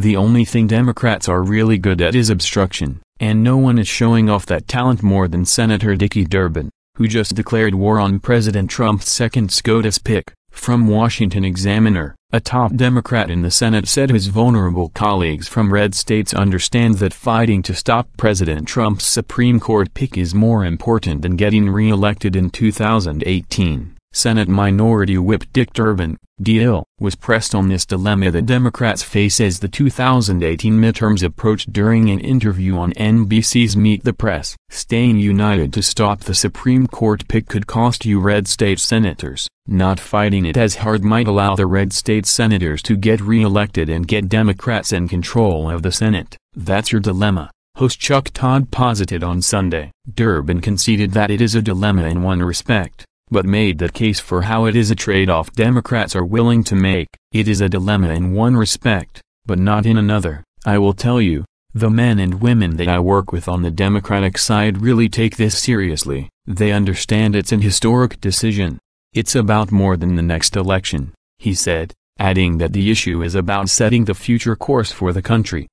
The only thing Democrats are really good at is obstruction, and no one is showing off that talent more than Senator Dicky Durbin, who just declared war on President Trump's second SCOTUS pick. From Washington Examiner, a top Democrat in the Senate said his vulnerable colleagues from red states understand that fighting to stop President Trump's Supreme Court pick is more important than getting re-elected in 2018. Senate Minority Whip Dick Durbin, DL, was pressed on this dilemma that Democrats face as the 2018 midterms approach during an interview on NBC's Meet the Press. Staying united to stop the Supreme Court pick could cost you red state senators. Not fighting it as hard might allow the red state senators to get re-elected and get Democrats in control of the Senate. That's your dilemma. Host Chuck Todd posited on Sunday. Durbin conceded that it is a dilemma in one respect but made the case for how it is a trade-off Democrats are willing to make. It is a dilemma in one respect, but not in another. I will tell you, the men and women that I work with on the Democratic side really take this seriously. They understand it's an historic decision. It's about more than the next election, he said, adding that the issue is about setting the future course for the country.